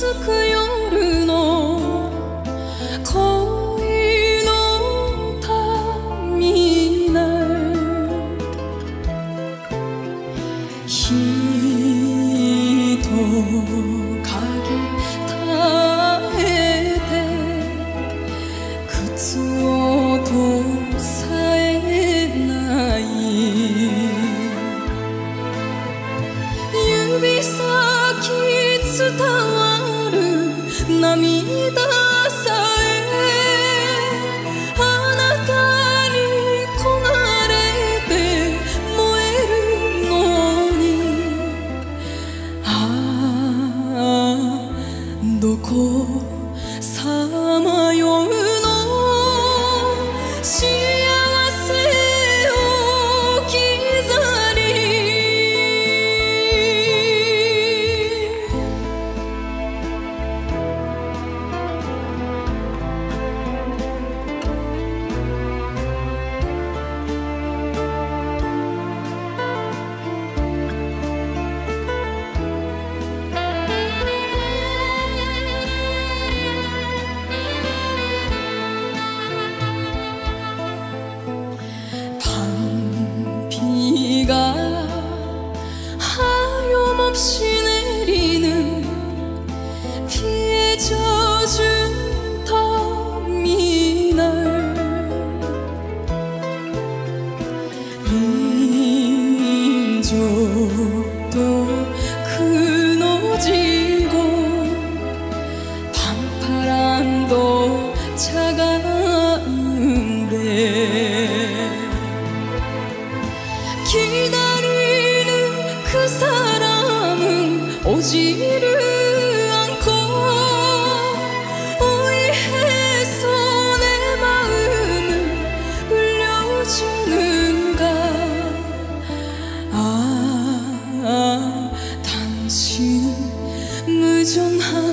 つく夜の恋のターミナル人影絶えて靴音さえない指先伝わる涙さえあなたに焦がれて燃えるのに。ああどこさまようの 하염없이 내리는 비에 젖은 터미널 인적도 그너지고 밤바람도 차가운데 기다리는 그 사람은 오지를 않고 오해해서 내 마음을 울려주는가? 아, 아 당신은 무정한